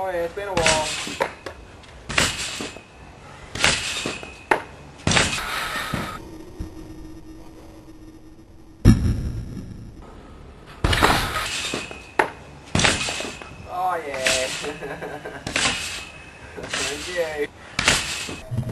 Oh, boy. It's been a while. Oh yeah. Thank you.